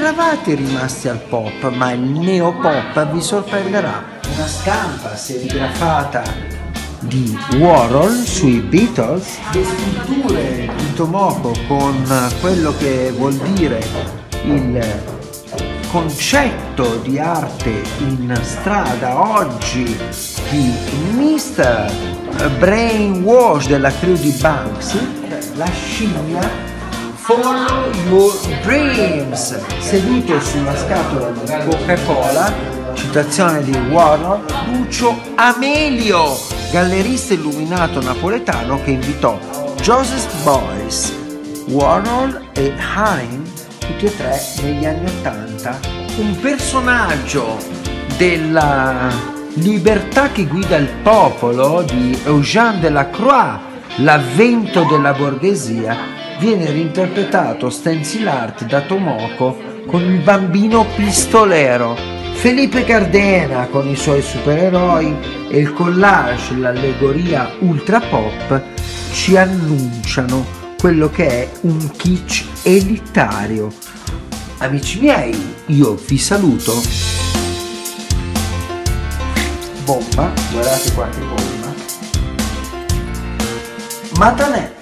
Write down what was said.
eravate rimasti al pop, ma il neopop vi sorprenderà. Una stampa serigrafata di Warhol sui Beatles, le scritture di Tomoko con quello che vuol dire il concetto di arte in strada oggi di Mr. Brainwash della crew di Banks, la scimmia Follow Your Dreams, seduto sulla scatola di Coca-Cola, citazione di Warhol, Lucio Amelio, gallerista illuminato napoletano che invitò Joseph Boyce, Warhol e Haim, tutti e tre negli anni Ottanta, un personaggio della libertà che guida il popolo di Eugène Delacroix, l'avvento della borghesia, viene reinterpretato stencil art da Tomoko con il bambino pistolero. Felipe Cardena con i suoi supereroi e il collage, l'allegoria ultra pop ci annunciano quello che è un kitsch elitario. Amici miei, io vi saluto. Bomba, guardate quante bomba. Matanè.